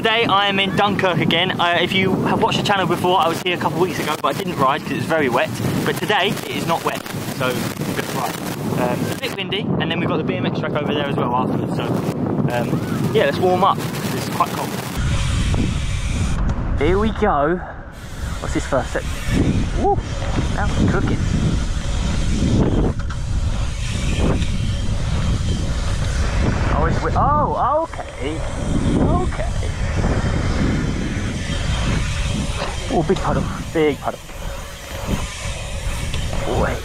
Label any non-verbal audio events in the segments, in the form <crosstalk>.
Today I am in Dunkirk again. Uh, if you have watched the channel before, I was here a couple of weeks ago, but I didn't ride because it was very wet. But today it is not wet, so I'm going to ride. Um, it's a bit windy, and then we've got the BMX track over there as well afterwards. So um, yeah, let's warm up. It's quite cold. Here we go. What's this first set? Woo! Now cooking. Oh, it's wi- oh, okay, okay. Oh, big puddle, big puddle. Wait.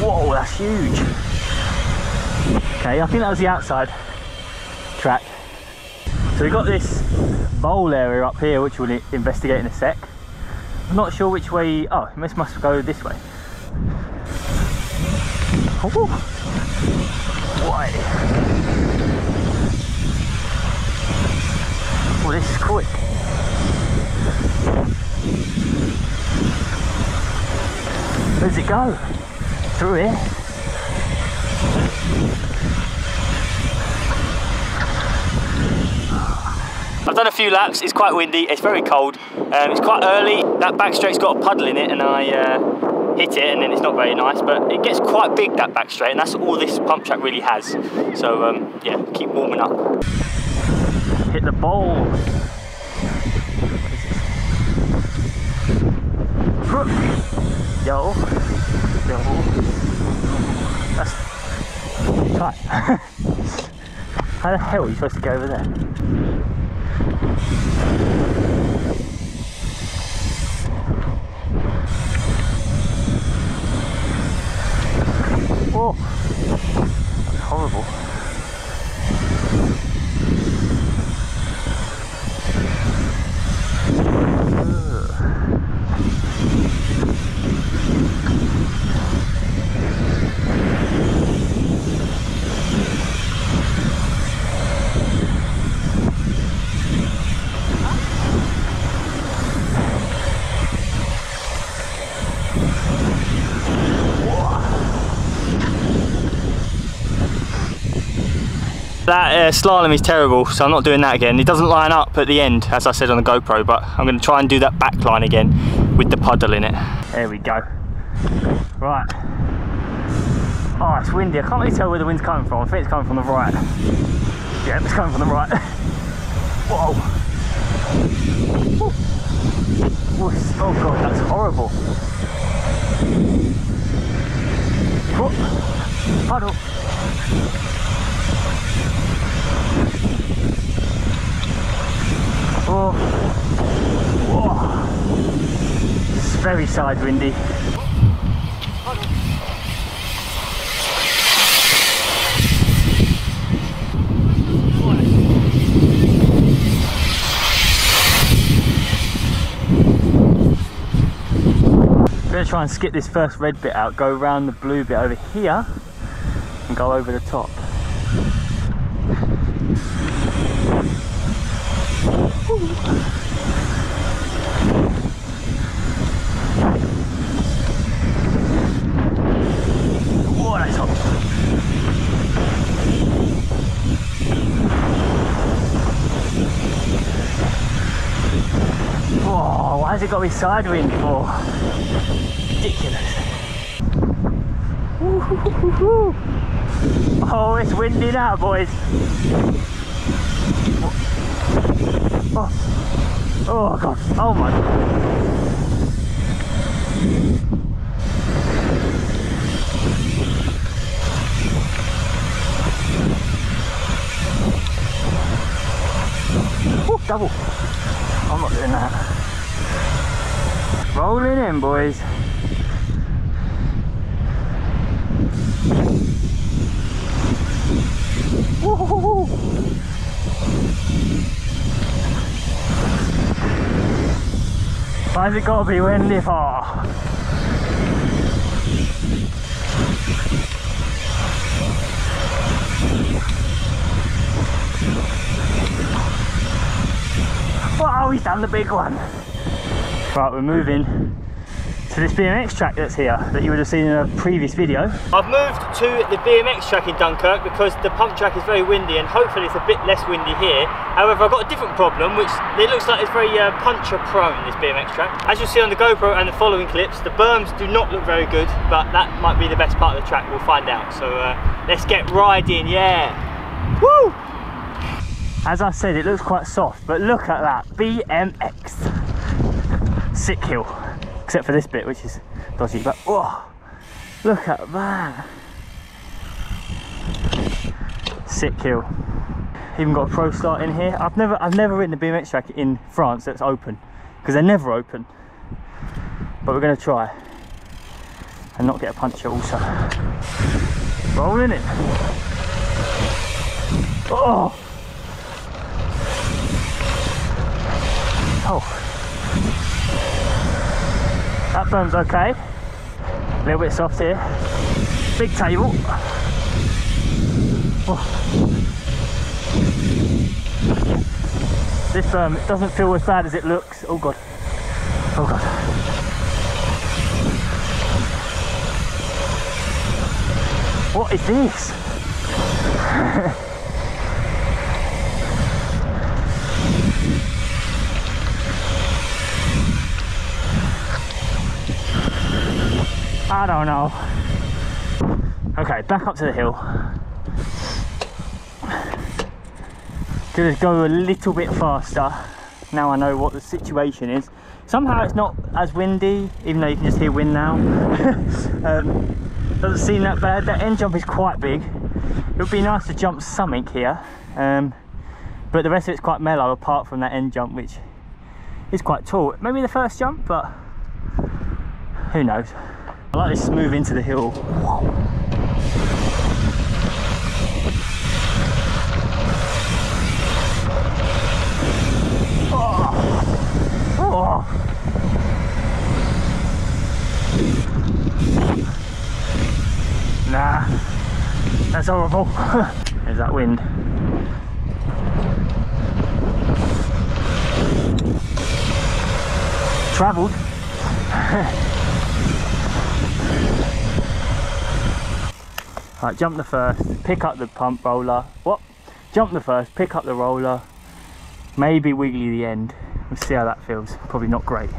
Whoa, that's huge. Okay, I think that was the outside track. So we've got this bowl area up here, which we'll investigate in a sec. I'm not sure which way. Oh, this must go this way. Oh, Why? Oh, this is quick. Where's it go? Through here? I've done a few laps, it's quite windy, it's very cold, um, it's quite early, that back straight's got a puddle in it and I uh, hit it and then it's not very nice, but it gets quite big that back straight and that's all this pump track really has. So um, yeah, keep warming up. Hit the ball. Yo, yo, that's tight. <laughs> How the hell are you supposed to go over there? Oh, that's horrible. That uh, slalom is terrible, so I'm not doing that again. It doesn't line up at the end, as I said on the GoPro, but I'm going to try and do that back line again with the puddle in it. There we go. Right. Oh, it's windy. I can't really tell where the wind's coming from. I think it's coming from the right. Yeah, it's coming from the right. <laughs> Whoa. It's- Oh god, that's horrible. Oh, puddle. Oh, whoa. It's very side windy. I'm gonna try and skip this first red bit out, go around the blue bit over here, and go over the top. Whoa, that's hot. Whoa, why has it got be side wind for? Ridiculous. Oh, it's windy now, boys. Oh, oh God. Oh my. Oh, double. I'm not doing that. Rolling in, boys. Why's it gotta be windy for? Wow, he's done the big one. Right, we're moving to this BMX track that's here that you would have seen in a previous video. I've moved to the BMX track in Dunkirk because the pump track is very windy and hopefully it's a bit less windy here. However, I've got a different problem which it looks like it's very uh, puncture prone, this BMX track. As you'll see on the GoPro and the following clips, the berms do not look very good, but that might be the best part of the track, we'll find out. So uh, let's get riding, yeah. Woo! As I said, it looks quite soft, but look at that, BMX. Sick hill except for this bit which is dodgy but oh look at that. Sick hill even got a pro start in here. I've never i've never ridden a bmx track in france that's open because they're never open. But we're going to try and not get a puncture also rolling it. Oh. Oh berm's okay. A little bit soft here. Big table. Oh. This berm it doesn't feel as bad as it looks. Oh god. Oh god. What is this? <laughs> I don't know. Okay, back up to the hill. Gonna go a little bit faster. Now I know what the situation is. Somehow it's not as windy, even though you can just hear wind now. <laughs> um, doesn't seem that bad. That end jump is quite big. It would be nice to jump something here. Um, but the rest of it's quite mellow apart from that end jump, which is quite tall. Maybe the first jump, but who knows. I like this move into the hill. Nah, that's horrible. <laughs> There's that wind. Travelled. <laughs> Right, jump the first, pick up the pump roller. What? Jump the first, pick up the roller, maybe wiggly the end. We'll see how that feels. Probably not great.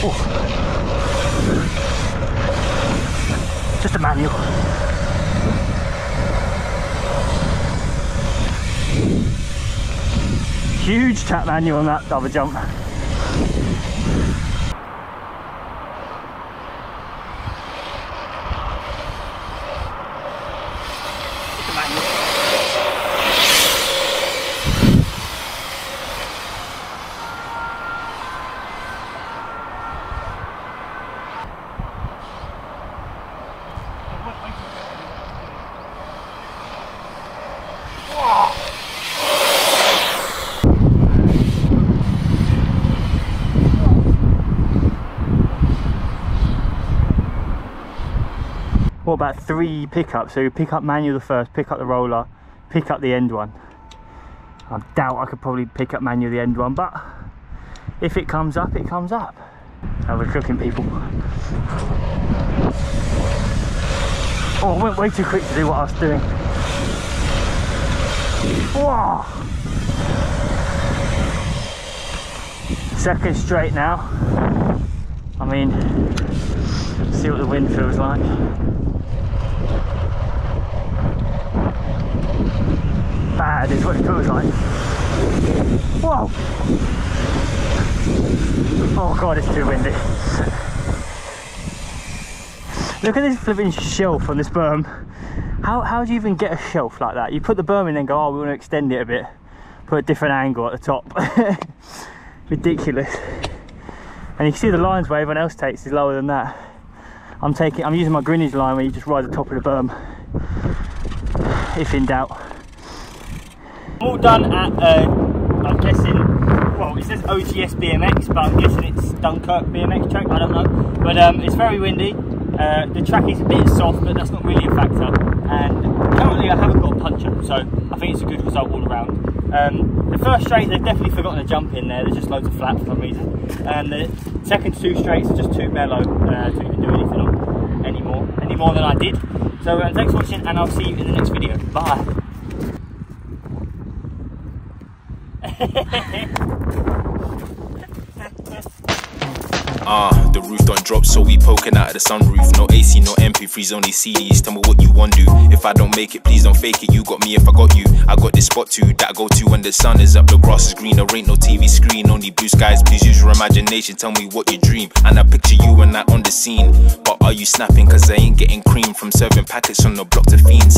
Oh. Just a manual. Huge tap manual on that double jump. what about three pickups. So pick up manual the first pick up the roller pick up the end one. I doubt I could probably pick up manual the end one but if it comes up it comes up. Now we're cooking people. Oh I went way too quick to do what I was doing. Whoa. second straight now. I mean see what the wind feels like bad is what it feels like. Whoa! Oh god, it's too windy. Look at this flipping shelf on this berm. How, how do you even get a shelf like that? You put the berm in and go, oh, we want to extend it a bit. Put a different angle at the top. <laughs> Ridiculous. And you can see the lines where everyone else takes is lower than that. I'm taking, I'm using my Greenwich line where you just ride the top of the berm. If in doubt. All done at, uh, I'm guessing, well it says OTS BMX, but I'm guessing it's Dunkirk BMX track, I don't know. But um, it's very windy, Uh, the track is a bit soft, but that's not really a factor. And currently I haven't got a puncher, so I think it's a good result all around. Um, the first straight, they've definitely forgotten to jump in there. There's just loads of flat for some reason. And the second two straights are just too mellow uh, to even do anything on anymore, any more than I did. So uh, thanks for watching, and I'll see you in the next video. Bye. Ah, the roof don't drop, so we poking out of the sunroof. No AC, no MP3s, only CDs. Tell me what you want to do. If I don't make it, please don't fake it. You got me if I got you. I got this spot too that I go to when the sun is up, the grass is green. There ain't no TV screen, only blue skies. Please use your imagination. Tell me what you dream. And I picture you and I on the scene. But are you snapping? Cause I ain't getting cream from serving packets on the block to fiends.